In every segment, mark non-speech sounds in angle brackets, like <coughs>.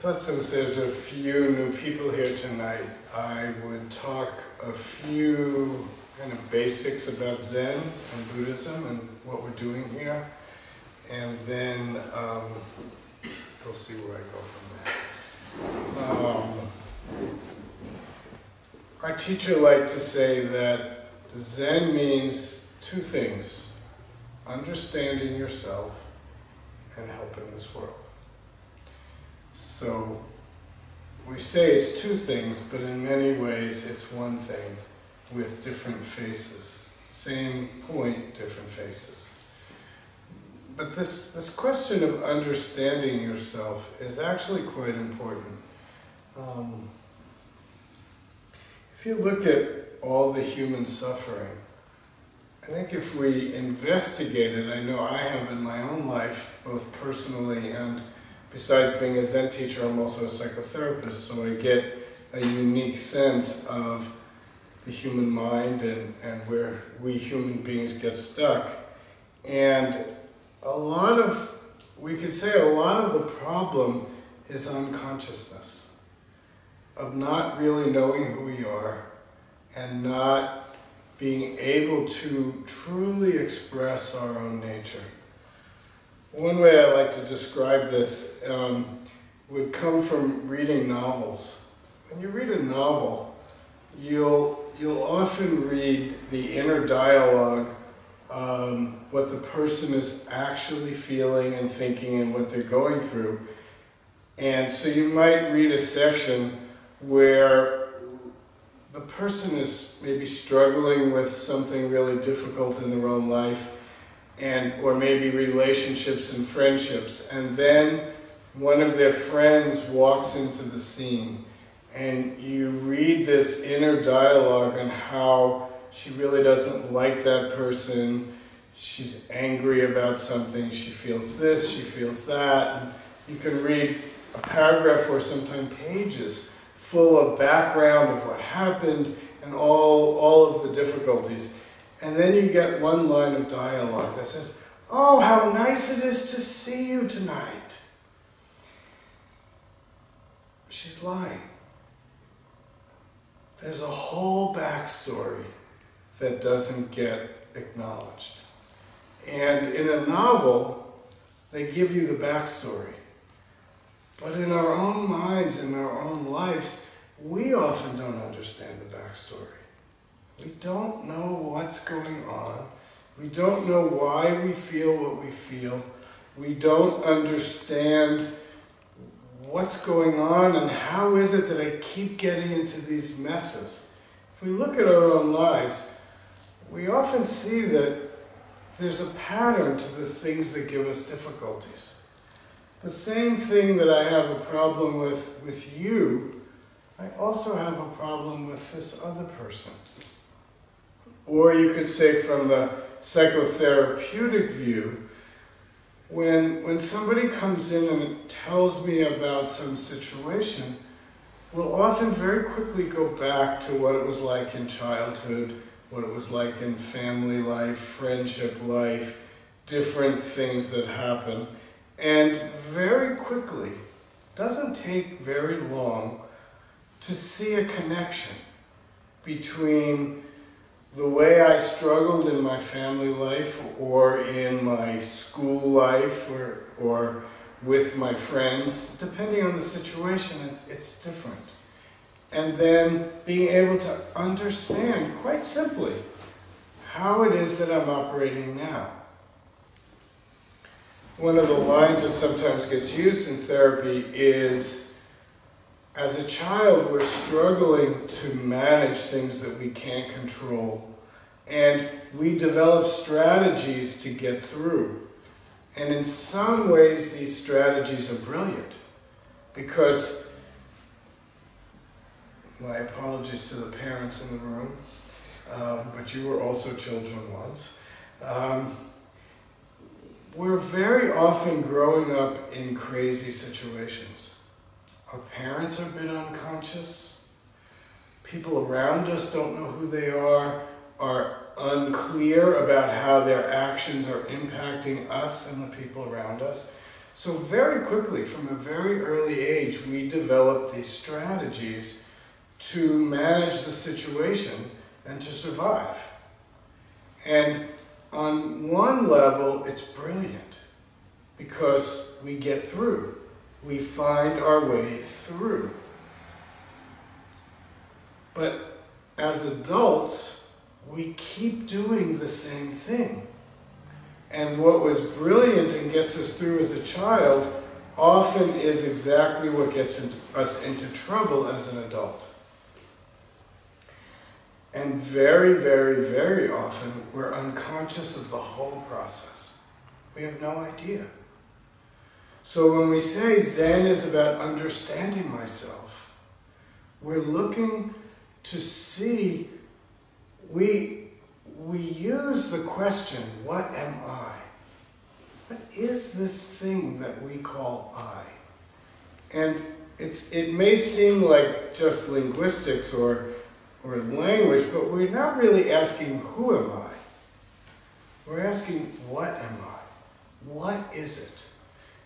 thought since there's a few new people here tonight, I would talk a few kind of basics about Zen and Buddhism and what we're doing here. And then um, we'll see where I go from there. Um, our teacher liked to say that Zen means two things understanding yourself and helping this world. So we say it's two things, but in many ways it's one thing with different faces. Same point, different faces. But this, this question of understanding yourself is actually quite important. Um, if you look at all the human suffering, I think if we investigate it, I know I have in my own life, both personally and besides being a Zen teacher, I'm also a psychotherapist, so I get a unique sense of the human mind and, and where we human beings get stuck. And a lot of, we could say a lot of the problem is unconsciousness, of not really knowing who we are and not being able to truly express our own nature. One way I like to describe this um, would come from reading novels. When you read a novel, you'll, you'll often read the inner dialogue, um, what the person is actually feeling and thinking and what they're going through. And so you might read a section where the person is maybe struggling with something really difficult in their own life and or maybe relationships and friendships. And then one of their friends walks into the scene and you read this inner dialogue on how she really doesn't like that person. She's angry about something. She feels this she feels that. And you can read a paragraph or sometimes pages full of background of what happened and all, all of the difficulties and then you get one line of dialogue that says, Oh, how nice it is to see you tonight. She's lying. There's a whole backstory that doesn't get acknowledged. And in a novel, they give you the backstory. But in our own minds, in our own lives, we often don't understand the backstory. We don't know what's going on. We don't know why we feel what we feel. We don't understand what's going on and how is it that I keep getting into these messes. If we look at our own lives, we often see that there's a pattern to the things that give us difficulties. The same thing that I have a problem with with you, I also have a problem with this other person. Or you could say from the psychotherapeutic view, when, when somebody comes in and tells me about some situation, we'll often very quickly go back to what it was like in childhood, what it was like in family life, friendship life, different things that happen. And very quickly, doesn't take very long to see a connection between the way I struggled in my family life or in my school life or, or with my friends, depending on the situation, it's, it's different. And then being able to understand quite simply how it is that I'm operating now. One of the lines that sometimes gets used in therapy is as a child, we're struggling to manage things that we can't control. And we develop strategies to get through. And in some ways, these strategies are brilliant because, my apologies to the parents in the room, um, but you were also children once. Um, we're very often growing up in crazy situations our parents are a bit unconscious. People around us don't know who they are, are unclear about how their actions are impacting us and the people around us. So very quickly, from a very early age, we develop these strategies to manage the situation and to survive. And on one level, it's brilliant because we get through. We find our way through. But as adults, we keep doing the same thing. And what was brilliant and gets us through as a child often is exactly what gets us into trouble as an adult. And very, very, very often, we're unconscious of the whole process. We have no idea. So when we say Zen is about understanding myself, we're looking to see, we, we use the question, what am I? What is this thing that we call I? And it's, it may seem like just linguistics or or language, but we're not really asking, who am I? We're asking, what am I? What is it?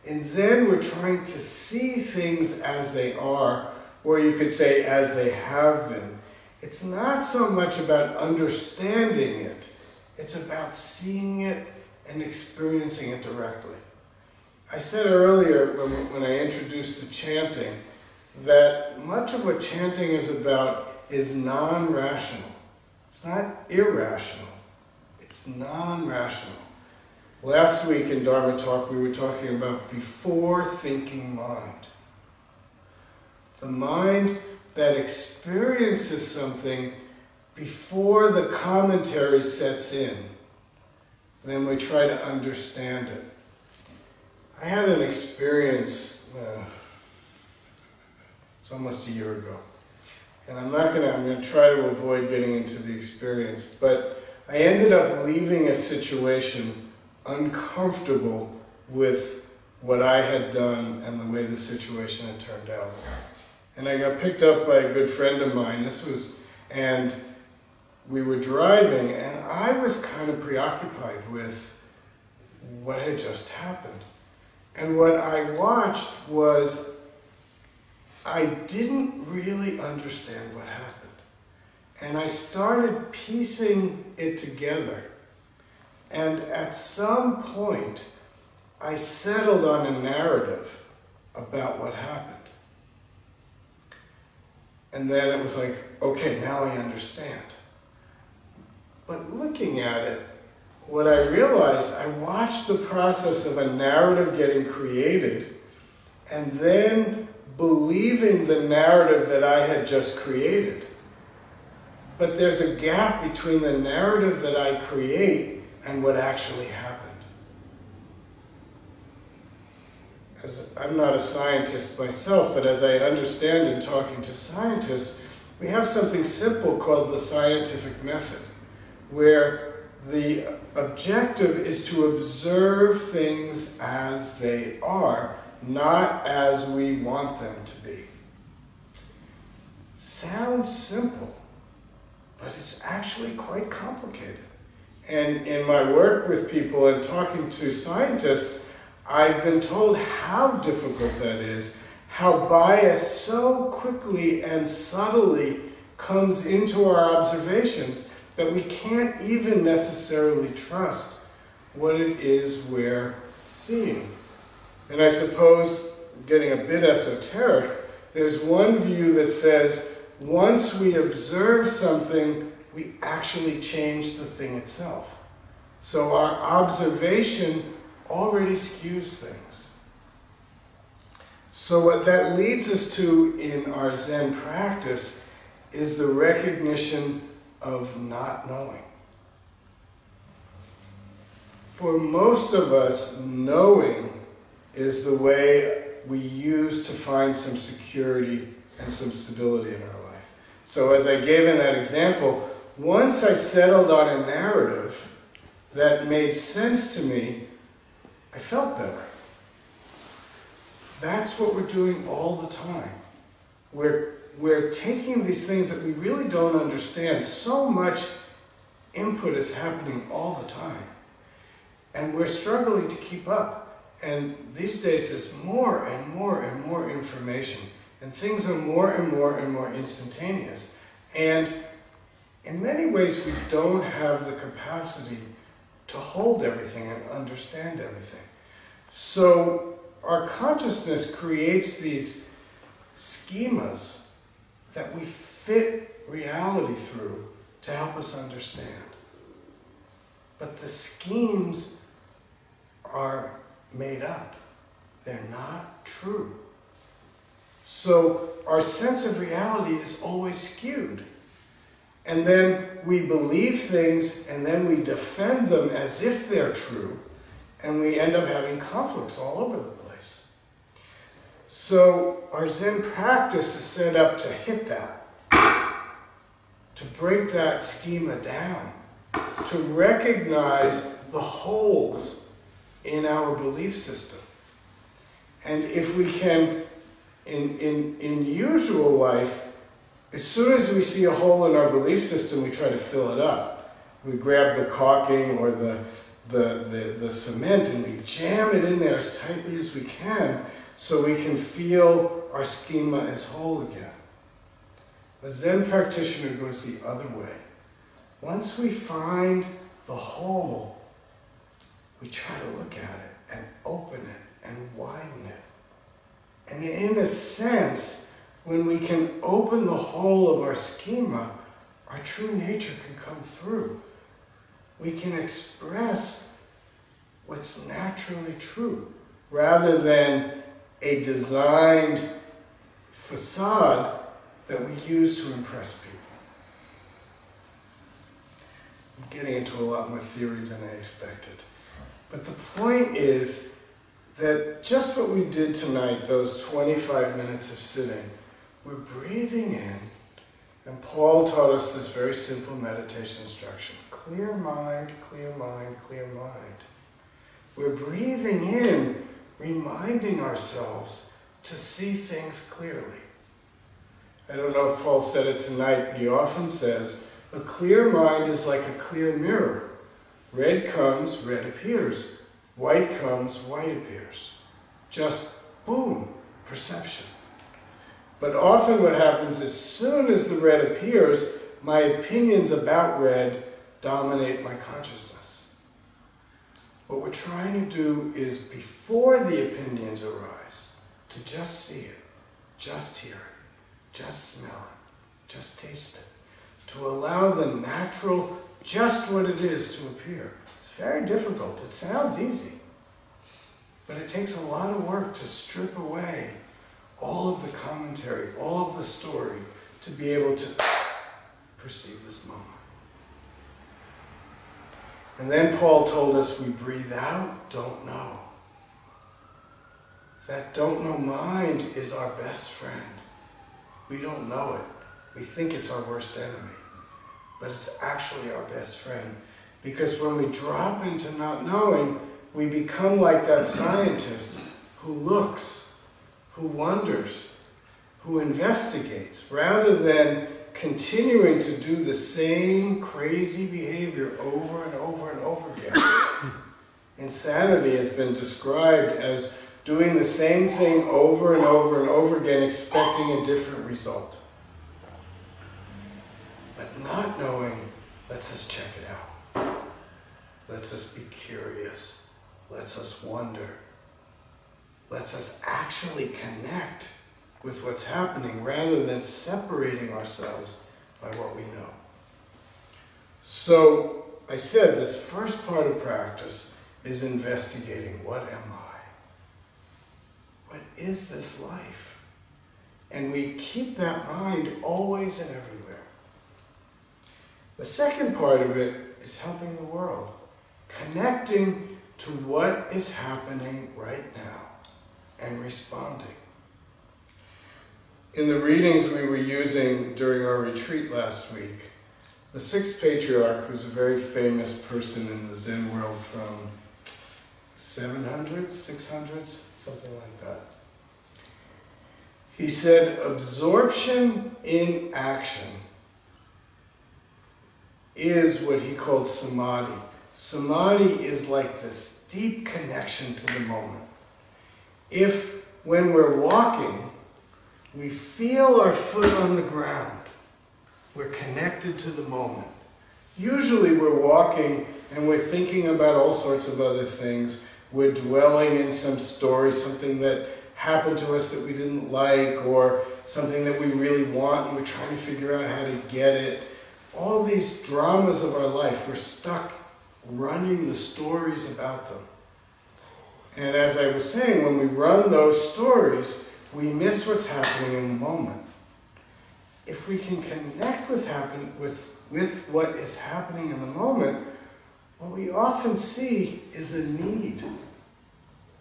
In Zen, we're trying to see things as they are, or you could say as they have been. It's not so much about understanding it, it's about seeing it and experiencing it directly. I said earlier when, when I introduced the chanting that much of what chanting is about is non rational. It's not irrational, it's non rational. Last week in Dharma Talk, we were talking about before thinking mind. The mind that experiences something before the commentary sets in. Then we try to understand it. I had an experience, uh, it's almost a year ago and I'm not gonna, I'm gonna try to avoid getting into the experience, but I ended up leaving a situation uncomfortable with what I had done and the way the situation had turned out. And I got picked up by a good friend of mine. This was, and we were driving, and I was kind of preoccupied with what had just happened. And what I watched was I didn't really understand what happened. And I started piecing it together. And at some point, I settled on a narrative about what happened. And then it was like, okay, now I understand. But looking at it, what I realized, I watched the process of a narrative getting created, and then believing the narrative that I had just created. But there's a gap between the narrative that I create and what actually happened. As I'm not a scientist myself, but as I understand in talking to scientists, we have something simple called the scientific method, where the objective is to observe things as they are not as we want them to be. Sounds simple, but it's actually quite complicated. And in my work with people and talking to scientists, I've been told how difficult that is, how bias so quickly and subtly comes into our observations that we can't even necessarily trust what it is we're seeing. And I suppose, getting a bit esoteric, there's one view that says once we observe something, we actually change the thing itself. So our observation already skews things. So what that leads us to in our Zen practice is the recognition of not knowing. For most of us, knowing is the way we use to find some security and some stability in our life. So as I gave in that example, once I settled on a narrative that made sense to me, I felt better. That's what we're doing all the time. We're, we're taking these things that we really don't understand. So much input is happening all the time. And we're struggling to keep up. And these days there's more and more and more information, and things are more and more and more instantaneous. And in many ways, we don't have the capacity to hold everything and understand everything. So our consciousness creates these schemas that we fit reality through to help us understand. But the schemes are made up. They're not true. So our sense of reality is always skewed. And then we believe things and then we defend them as if they're true. And we end up having conflicts all over the place. So our Zen practice is set up to hit that, to break that schema down, to recognize the holes in our belief system. And if we can, in, in, in usual life, as soon as we see a hole in our belief system, we try to fill it up. We grab the caulking or the, the, the, the cement and we jam it in there as tightly as we can so we can feel our schema as whole again. A Zen practitioner goes the other way. Once we find the hole, we try to look at it and open it and widen it. And in a sense, when we can open the whole of our schema, our true nature can come through. We can express what's naturally true rather than a designed facade that we use to impress people. I'm getting into a lot more theory than I expected. But the point is that just what we did tonight, those 25 minutes of sitting, we're breathing in. And Paul taught us this very simple meditation instruction clear mind, clear mind, clear mind. We're breathing in, reminding ourselves to see things clearly. I don't know if Paul said it tonight, but he often says, a clear mind is like a clear mirror. Red comes, red appears. White comes, white appears. Just boom, perception. But often what happens is as soon as the red appears, my opinions about red dominate my consciousness. What we're trying to do is, before the opinions arise, to just see it, just hear it, just smell it, just taste it, to allow the natural, just what it is to appear. It's very difficult. It sounds easy, but it takes a lot of work to strip away all of the commentary, all of the story, to be able to perceive this moment. And then Paul told us we breathe out, don't know. That don't know mind is our best friend. We don't know it. We think it's our worst enemy. But it's actually our best friend. Because when we drop into not knowing, we become like that scientist who looks who wonders, who investigates, rather than continuing to do the same crazy behavior over and over and over again. <coughs> Insanity has been described as doing the same thing over and over and over again, expecting a different result. But not knowing lets us check it out, lets us be curious, lets us wonder lets us actually connect with what's happening rather than separating ourselves by what we know. So I said this first part of practice is investigating what am I? What is this life? And we keep that mind always and everywhere. The second part of it is helping the world, connecting to what is happening right now and responding. In the readings we were using during our retreat last week, the sixth patriarch, who's a very famous person in the Zen world from 700s, 600s, something like that. He said, absorption in action is what he called samadhi. Samadhi is like this deep connection to the moment. If, when we're walking, we feel our foot on the ground, we're connected to the moment. Usually we're walking and we're thinking about all sorts of other things. We're dwelling in some story, something that happened to us that we didn't like, or something that we really want, and we're trying to figure out how to get it. All these dramas of our life, we're stuck running the stories about them. And as I was saying, when we run those stories, we miss what's happening in the moment. If we can connect with, happen, with, with what is happening in the moment, what we often see is a need.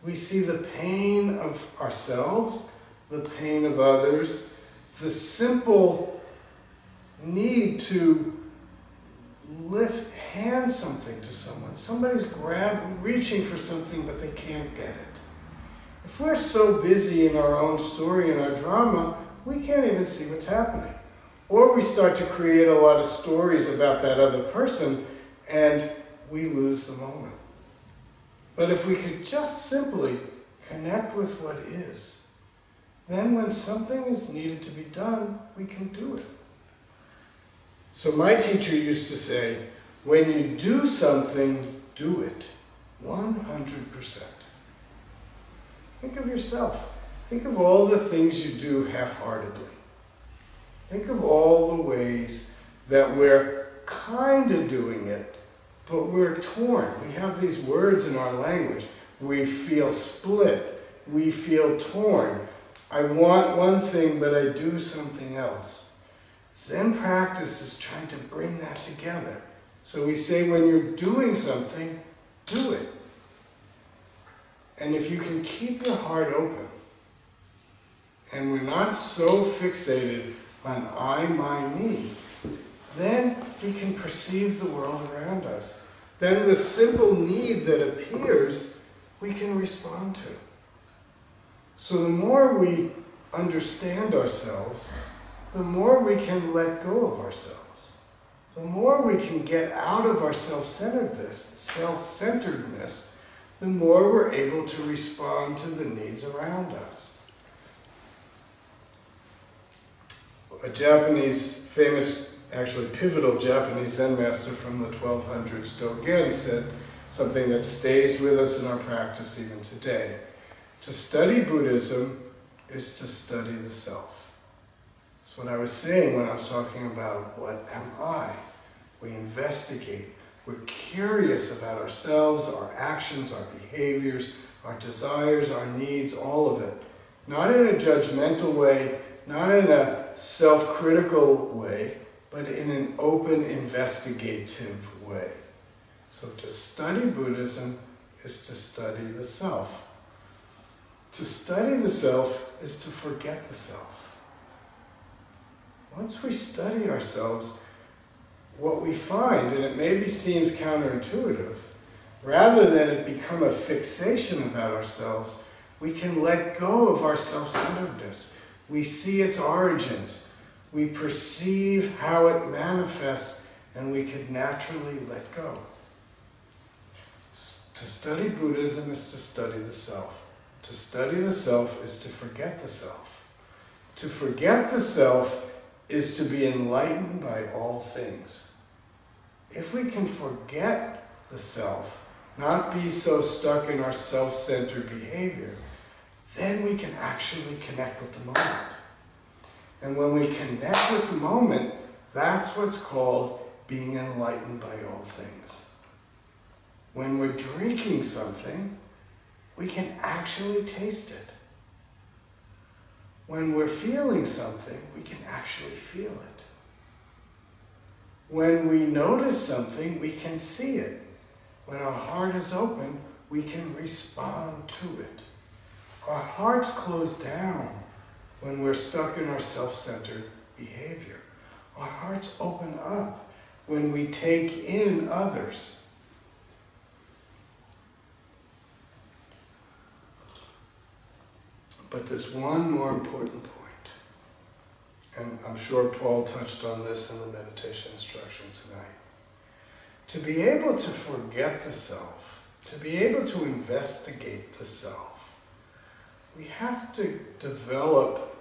We see the pain of ourselves, the pain of others, the simple need to lift, hand something to someone. Somebody's grabbing, reaching for something, but they can't get it. If we're so busy in our own story and our drama, we can't even see what's happening. Or we start to create a lot of stories about that other person and we lose the moment. But if we could just simply connect with what is, then when something is needed to be done, we can do it. So my teacher used to say, when you do something, do it 100%. Think of yourself. Think of all the things you do half-heartedly. Think of all the ways that we're kind of doing it, but we're torn. We have these words in our language. We feel split. We feel torn. I want one thing, but I do something else. Zen practice is trying to bring that together. So we say when you're doing something, do it. And if you can keep your heart open, and we're not so fixated on I, my, me, then we can perceive the world around us. Then the simple need that appears, we can respond to. So the more we understand ourselves, the more we can let go of ourselves. The more we can get out of our self-centeredness, self-centeredness, the more we're able to respond to the needs around us. A Japanese famous actually pivotal Japanese Zen master from the 1200s, Dogen, said something that stays with us in our practice even today. To study Buddhism is to study the self. What I was saying when I was talking about what am I? We investigate. We're curious about ourselves, our actions, our behaviors, our desires, our needs, all of it. Not in a judgmental way, not in a self-critical way, but in an open, investigative way. So to study Buddhism is to study the self. To study the self is to forget the self. Once we study ourselves, what we find, and it maybe seems counterintuitive, rather than it become a fixation about ourselves, we can let go of our self-centeredness. We see its origins we perceive how it manifests, and we could naturally let go. To study Buddhism is to study the self. To study the self is to forget the self. To forget the self is to be enlightened by all things. If we can forget the self, not be so stuck in our self-centered behavior, then we can actually connect with the moment. And when we connect with the moment, that's what's called being enlightened by all things. When we're drinking something, we can actually taste it. When we're feeling something, we can actually feel it. When we notice something, we can see it. When our heart is open, we can respond to it. Our hearts close down when we're stuck in our self-centered behavior. Our hearts open up when we take in others. But there's one more important point, and I'm sure Paul touched on this in the meditation instruction tonight. to be able to forget the self, to be able to investigate the self, we have to develop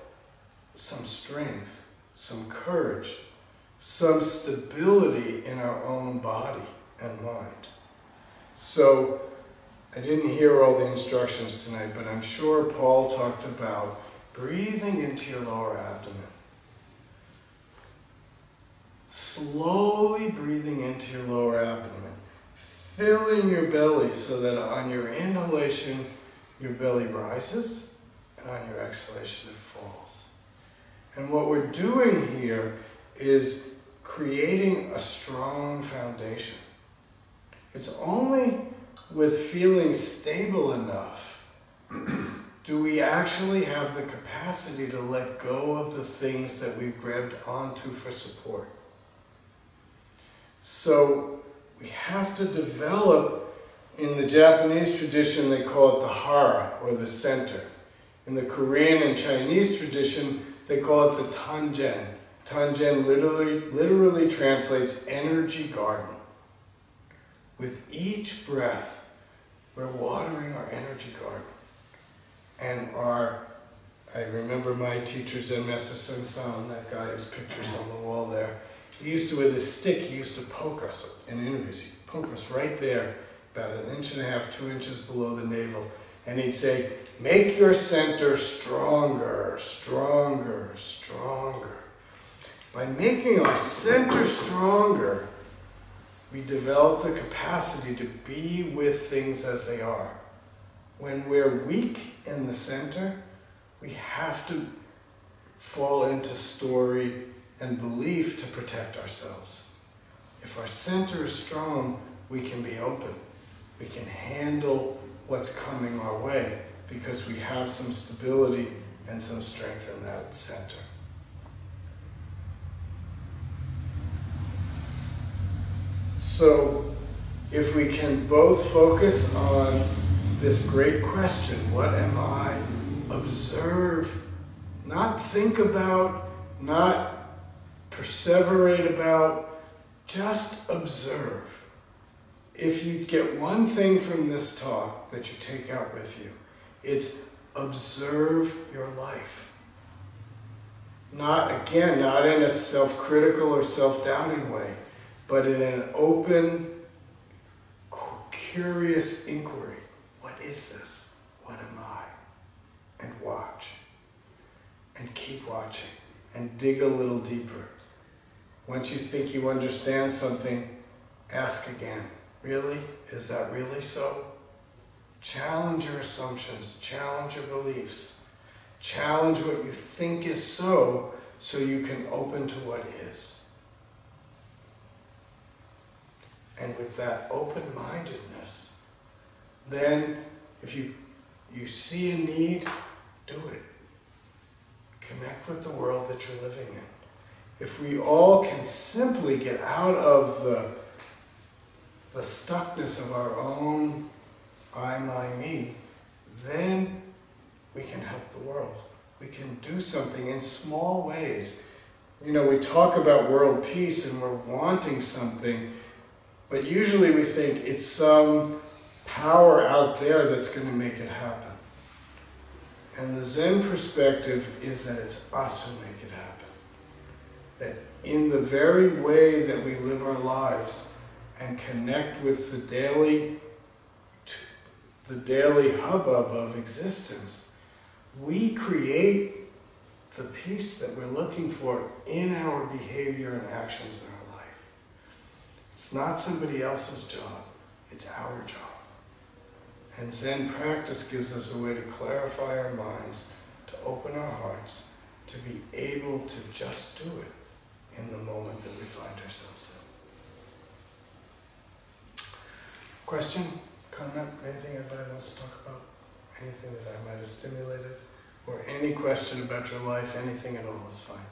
some strength, some courage, some stability in our own body and mind. So, I didn't hear all the instructions tonight, but I'm sure Paul talked about breathing into your lower abdomen. Slowly breathing into your lower abdomen, filling your belly so that on your inhalation, your belly rises, and on your exhalation, it falls. And what we're doing here is creating a strong foundation. It's only with feeling stable enough <clears throat> do we actually have the capacity to let go of the things that we've grabbed onto for support. So we have to develop, in the Japanese tradition, they call it the hara, or the center. In the Korean and Chinese tradition, they call it the tanjen. Tanjen literally, literally translates energy garden. With each breath, we're watering our energy garden. And our, I remember my teachers Master Seung Sahn, that guy whose picture's on the wall there. He used to, with his stick, he used to poke us in interviews. He'd poke us right there, about an inch and a half, two inches below the navel. And he'd say, make your center stronger, stronger, stronger. By making our center stronger, we develop the capacity to be with things as they are. When we're weak in the center, we have to fall into story and belief to protect ourselves. If our center is strong, we can be open. We can handle what's coming our way because we have some stability and some strength in that center. So, if we can both focus on this great question what am I? Observe, not think about, not perseverate about, just observe. If you get one thing from this talk that you take out with you, it's observe your life. Not, again, not in a self critical or self doubting way, but in an open, curious inquiry. What is this? What am I? And watch. And keep watching. And dig a little deeper. Once you think you understand something, ask again. Really? Is that really so? Challenge your assumptions, challenge your beliefs, challenge what you think is so, so you can open to what is. And with that open mindedness, then if you, you see a need, do it. Connect with the world that you're living in. If we all can simply get out of the, the stuckness of our own I, my, me, then we can help the world. We can do something in small ways. You know, we talk about world peace and we're wanting something but usually we think it's some power out there that's going to make it happen. And the Zen perspective is that it's us who make it happen. That in the very way that we live our lives and connect with the daily, the daily hubbub of existence, we create the peace that we're looking for in our behavior and actions it's not somebody else's job, it's our job. And Zen practice gives us a way to clarify our minds, to open our hearts, to be able to just do it in the moment that we find ourselves in. Question, comment, anything anybody wants to talk about? Anything that I might have stimulated? Or any question about your life, anything at all is fine.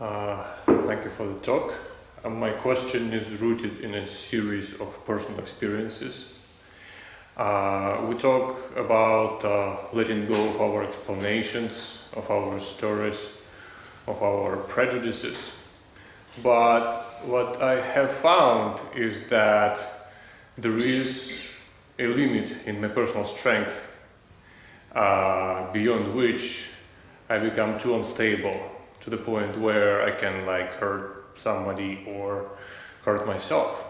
Uh, thank you for the talk. Uh, my question is rooted in a series of personal experiences. Uh, we talk about uh, letting go of our explanations, of our stories, of our prejudices. But what I have found is that there is a limit in my personal strength uh, beyond which I become too unstable to the point where I can like hurt somebody or hurt myself.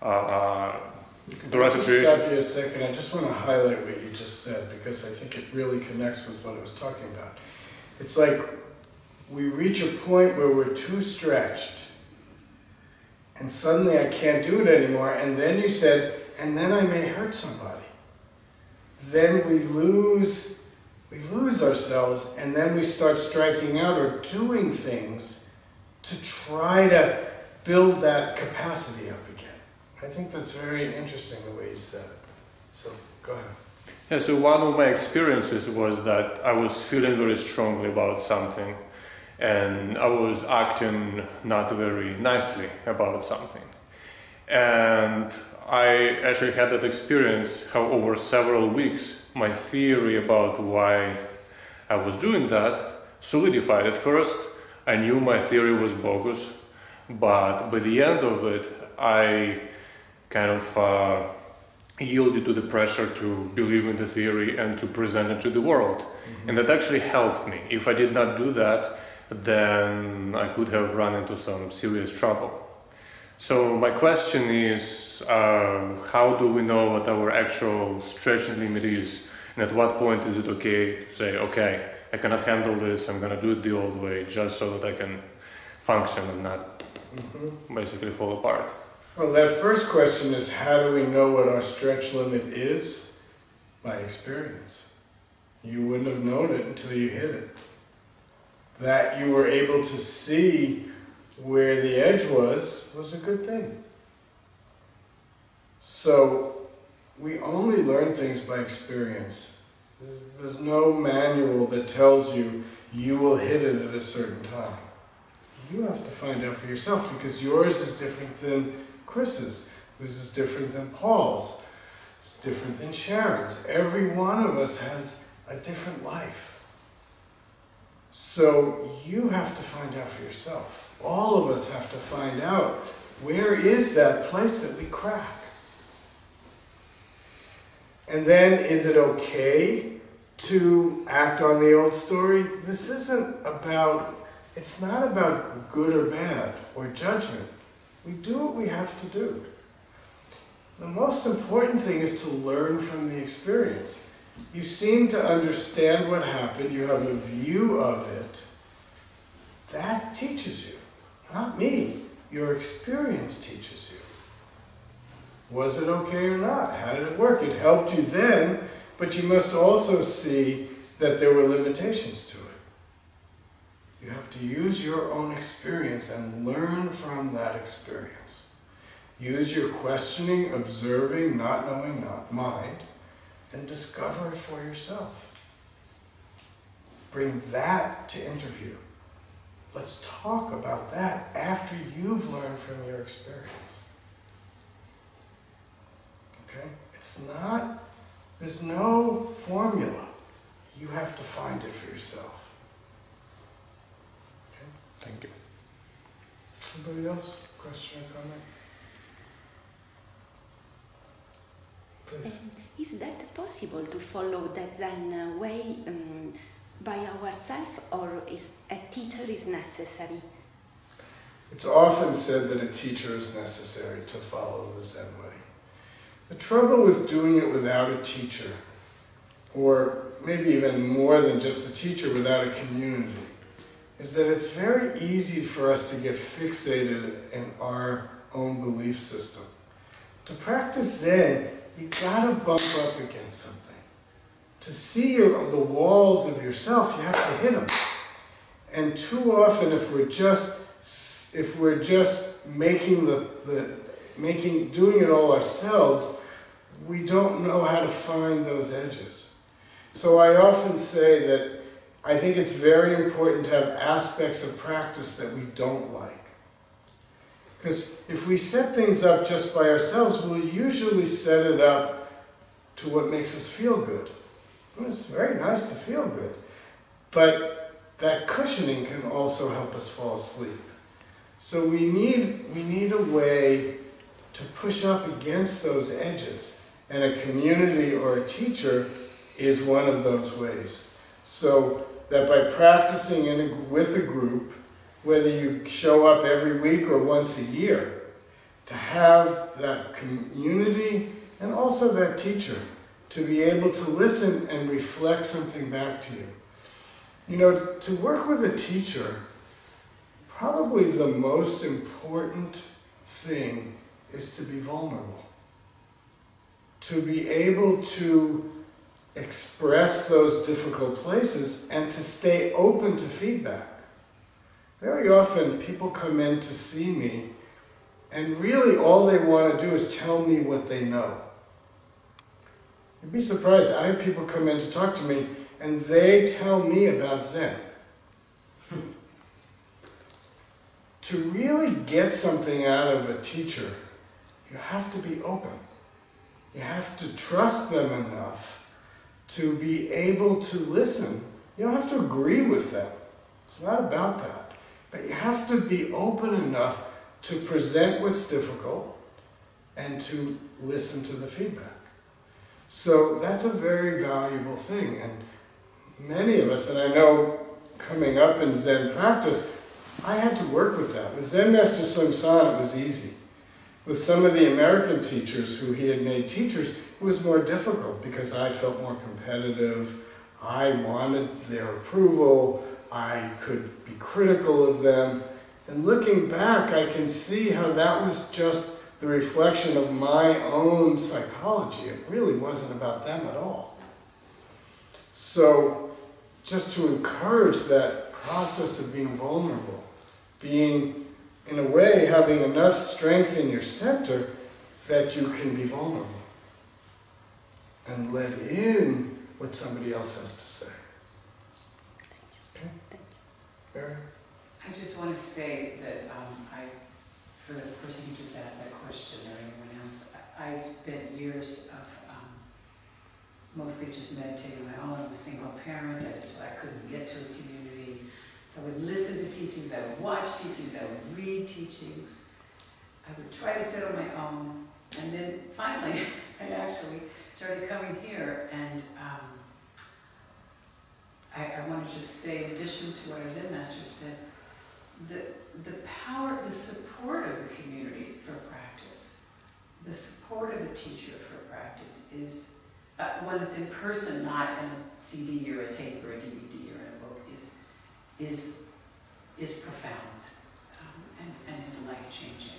Uh, uh, there are situations. Stop you a second. I just want to highlight what you just said because I think it really connects with what I was talking about. It's like we reach a point where we're too stretched and suddenly I can't do it anymore. And then you said, and then I may hurt somebody. Then we lose, we lose ourselves, and then we start striking out or doing things to try to build that capacity up again. I think that's very interesting the way you said it. So go ahead. Yeah, so one of my experiences was that I was feeling very strongly about something and I was acting not very nicely about something. And I actually had that experience how over several weeks my theory about why I was doing that solidified. At first, I knew my theory was bogus, but by the end of it, I kind of uh, yielded to the pressure to believe in the theory and to present it to the world. Mm-hmm. And that actually helped me. If I did not do that, then I could have run into some serious trouble. So my question is, uh, how do we know what our actual stretching limit is, and at what point is it okay to say, okay, I cannot handle this, I'm gonna do it the old way, just so that I can function and not mm-hmm. basically fall apart? Well, that first question is, how do we know what our stretch limit is? By experience. You wouldn't have known it until you hit it that you were able to see where the edge was, was a good thing. So we only learn things by experience. There's no manual that tells you you will hit it at a certain time. You have to find out for yourself because yours is different than Chris's. Yours is different than Paul's. It's different than Sharon's. Every one of us has a different life. So you have to find out for yourself. All of us have to find out where is that place that we crack. And then is it okay to act on the old story? This isn't about, it's not about good or bad or judgment. We do what we have to do. The most important thing is to learn from the experience. You seem to understand what happened, you have a view of it. That teaches you, not me. Your experience teaches you. Was it okay or not? How did it work? It helped you then, but you must also see that there were limitations to it. You have to use your own experience and learn from that experience. Use your questioning, observing, not knowing not mind then discover it for yourself. Bring that to interview. Let's talk about that after you've learned from your experience. Okay? It's not, there's no formula. You have to find it for yourself. Okay? Thank you. Anybody else? Question or comment? Please. Is that possible to follow that Zen uh, way um, by ourselves, or is a teacher is necessary? It's often said that a teacher is necessary to follow the Zen way. The trouble with doing it without a teacher, or maybe even more than just a teacher, without a community, is that it's very easy for us to get fixated in our own belief system. To practice Zen, you gotta bump up against something. To see your, the walls of yourself, you have to hit them. And too often, if we're just if we're just making the, the making doing it all ourselves, we don't know how to find those edges. So I often say that I think it's very important to have aspects of practice that we don't like. Because if we set things up just by ourselves, we'll usually set it up to what makes us feel good. Well, it's very nice to feel good. But that cushioning can also help us fall asleep. So we need, we need a way to push up against those edges. And a community or a teacher is one of those ways. So that by practicing in a, with a group, whether you show up every week or once a year, to have that community and also that teacher to be able to listen and reflect something back to you. You know, to work with a teacher, probably the most important thing is to be vulnerable. To be able to express those difficult places and to stay open to feedback. Very often people come in to see me and really all they want to do is tell me what they know. You'd be surprised, I have people come in to talk to me and they tell me about Zen. <laughs> to really get something out of a teacher, you have to be open. You have to trust them enough to be able to listen. You don't have to agree with them. It's not about that. But you have to be open enough to present what's difficult and to listen to the feedback. So that's a very valuable thing. And many of us, and I know coming up in Zen practice, I had to work with that. With Zen Master Seung Sahn, it was easy. With some of the American teachers who he had made teachers, it was more difficult because I felt more competitive. I wanted their approval. I could be critical of them. And looking back, I can see how that was just the reflection of my own psychology. It really wasn't about them at all. So, just to encourage that process of being vulnerable, being, in a way, having enough strength in your center that you can be vulnerable and let in what somebody else has to say. Okay? Barry? I just want to say that um, I for the person who just asked that question or anyone else, I spent years of um, mostly just meditating my own. I was a single parent, and so I couldn't get to a community. So I would listen to teachings, I would watch teachings, I would read teachings. I would try to sit on my own. And then finally, <laughs> I actually started coming here and um, I, I want to just say, in addition to what our Zen master said, the, the power, the support of a community for practice, the support of a teacher for practice is, uh, when it's in person, not in a CD or a tape or a DVD or a book, is, is, is profound um, and, and is life-changing.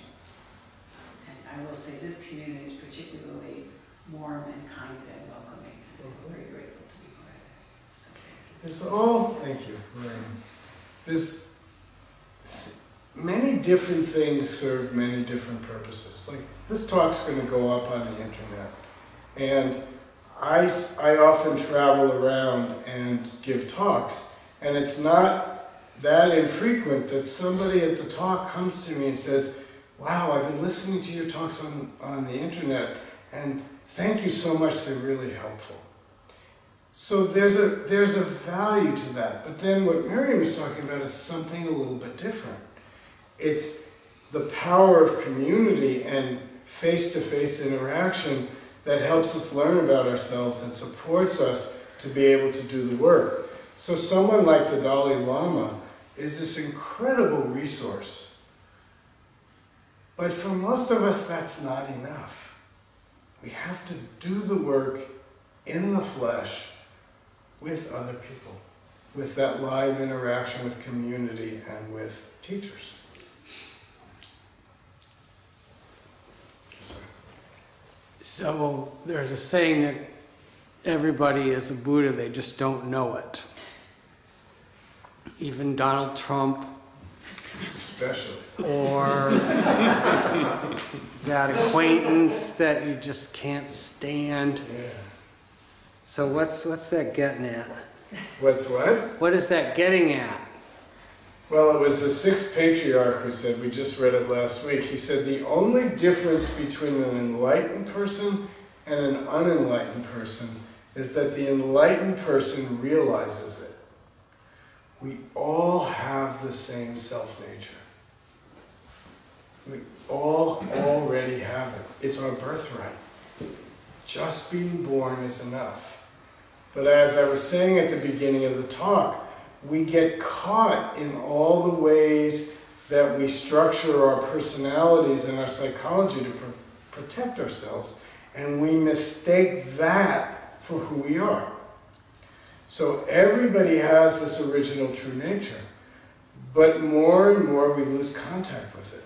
And I will say this community is particularly warm and kind and welcoming. I'm very grateful to be part of it. So, thank you. all, thank you. This many different things serve many different purposes. Like this talk's going to go up on the internet, and I, I often travel around and give talks, and it's not that infrequent that somebody at the talk comes to me and says, wow, I've been listening to your talks on, on the internet, and thank you so much, they're really helpful. So there's a, there's a value to that. But then what Miriam is talking about is something a little bit different. It's the power of community and face-to-face interaction that helps us learn about ourselves and supports us to be able to do the work. So someone like the Dalai Lama is this incredible resource. But for most of us, that's not enough. We have to do the work in the flesh with other people, with that live interaction with community and with teachers. So there's a saying that everybody is a Buddha, they just don't know it. Even Donald Trump. Especially. Or that acquaintance that you just can't stand. Yeah. So what's what's that getting at? What's what? What is that getting at? Well, it was the sixth patriarch who said, we just read it last week, he said the only difference between an enlightened person and an unenlightened person is that the enlightened person realizes it. We all have the same self nature. We all already have it. It's our birthright. Just being born is enough. But as I was saying at the beginning of the talk, we get caught in all the ways that we structure our personalities and our psychology to pr- protect ourselves, and we mistake that for who we are. So everybody has this original true nature, but more and more we lose contact with it.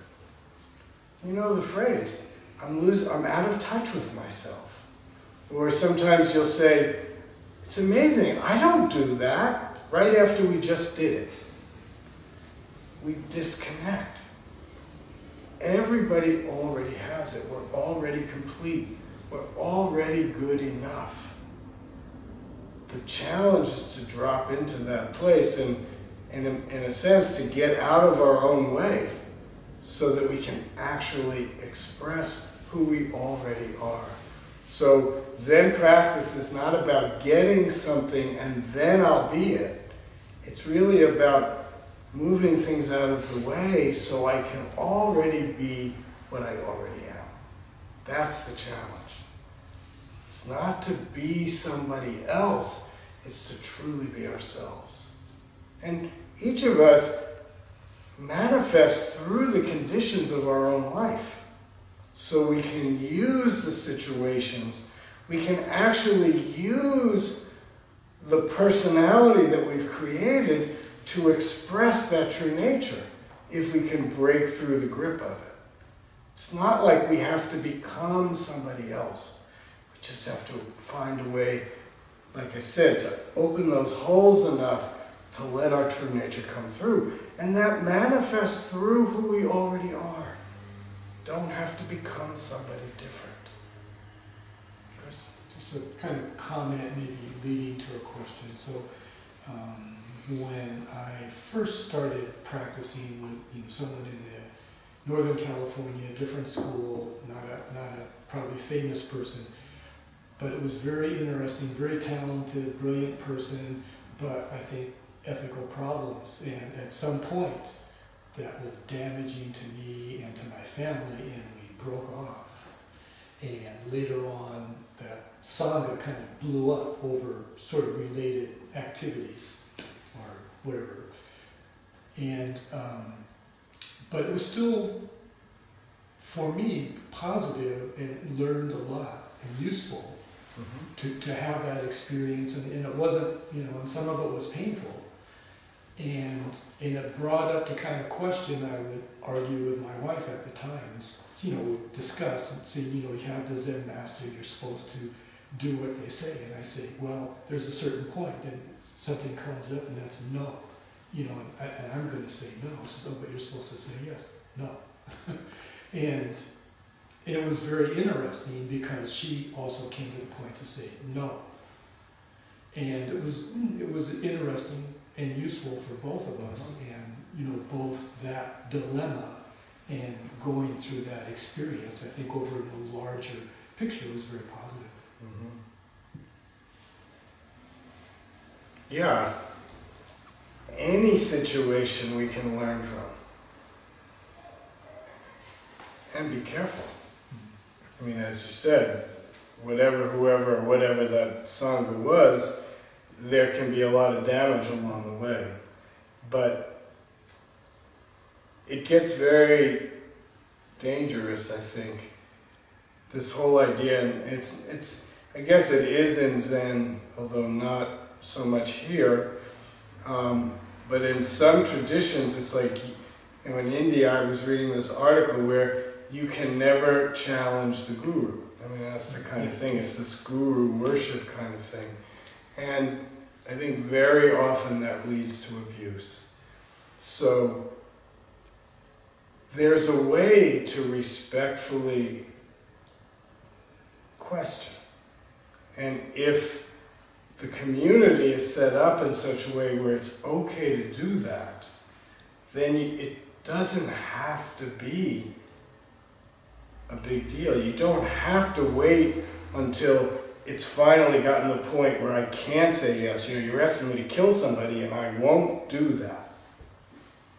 You know the phrase, I'm, lose, I'm out of touch with myself. Or sometimes you'll say, it's amazing, I don't do that right after we just did it. We disconnect. Everybody already has it. We're already complete. We're already good enough. The challenge is to drop into that place and, and in, in a sense, to get out of our own way so that we can actually express who we already are. So Zen practice is not about getting something and then I'll be it. It's really about moving things out of the way so I can already be what I already am. That's the challenge. It's not to be somebody else, it's to truly be ourselves. And each of us manifests through the conditions of our own life so we can use the situations. We can actually use the personality that we've created to express that true nature if we can break through the grip of it. It's not like we have to become somebody else. We just have to find a way, like I said, to open those holes enough to let our true nature come through. And that manifests through who we already are don't have to become somebody different. Chris? Just a kind of comment, maybe leading to a question. So, um, when I first started practicing with you know, someone in the Northern California, different school, not a, not a probably famous person, but it was very interesting, very talented, brilliant person, but I think ethical problems. And at some point, that was damaging to me and to my family, and we broke off. And later on, that saga kind of blew up over sort of related activities or whatever. And, um, but it was still, for me, positive and learned a lot and useful mm-hmm. to, to have that experience. And, and it wasn't, you know, and some of it was painful and, and it brought up the kind of question I would argue with my wife at the time times. You know, discuss and say, you know, you have the Zen master, you're supposed to do what they say. And I say, well, there's a certain point, and something comes up, and that's no. You know, and, and I'm going to say no. So, oh, but you're supposed to say yes, no. <laughs> and it was very interesting because she also came to the point to say no. And it was it was interesting and useful for both of us uh-huh. and you know both that dilemma and going through that experience i think over the larger picture was very positive mm-hmm. yeah any situation we can learn from and be careful mm-hmm. i mean as you said whatever whoever whatever that sangha was there can be a lot of damage along the way. But it gets very dangerous, I think. This whole idea, and it's, it's, I guess it is in Zen, although not so much here. Um, but in some traditions, it's like, you know, in India, I was reading this article where you can never challenge the guru. I mean, that's the kind of thing. It's this guru worship kind of thing. And I think very often that leads to abuse. So there's a way to respectfully question. And if the community is set up in such a way where it's okay to do that, then it doesn't have to be a big deal. You don't have to wait until it's finally gotten to the point where I can say yes. You know, you're asking me to kill somebody and I won't do that.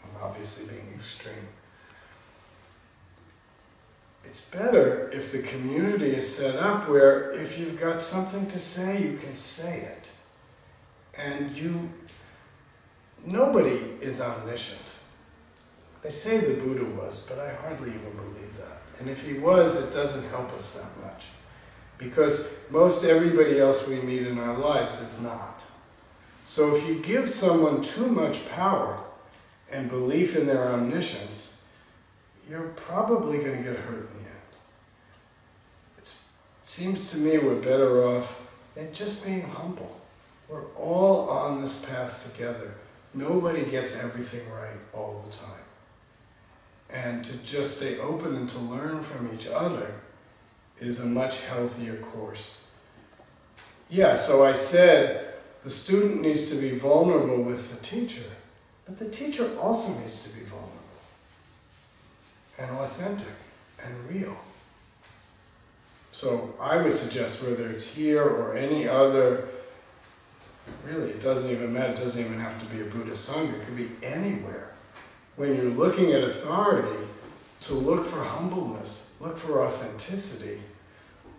I'm obviously being extreme. it's better if the community is set up where if you've got something to say, you can say it. And you, nobody is omniscient. They say the Buddha was, but I hardly even believe that. And if he was, it doesn't help us that much. Because most everybody else we meet in our lives is not. So if you give someone too much power and belief in their omniscience, you're probably going to get hurt in the end. It seems to me we're better off than just being humble. We're all on this path together. Nobody gets everything right all the time. And to just stay open and to learn from each other is a much healthier course. Yeah, so I said the student needs to be vulnerable with the teacher, but the teacher also needs to be vulnerable and authentic and real. So I would suggest whether it's here or any other, really, it doesn't even matter, it doesn't even have to be a Buddhist Sangha, it could be anywhere. When you're looking at authority, to look for humbleness, look for authenticity,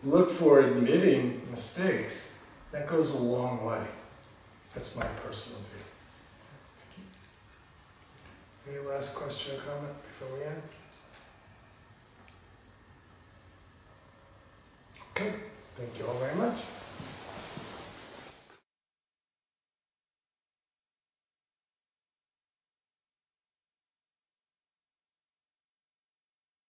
look for admitting mistakes, that goes a long way. That's my personal view. Any last question or comment before we end? Okay, thank you all very much.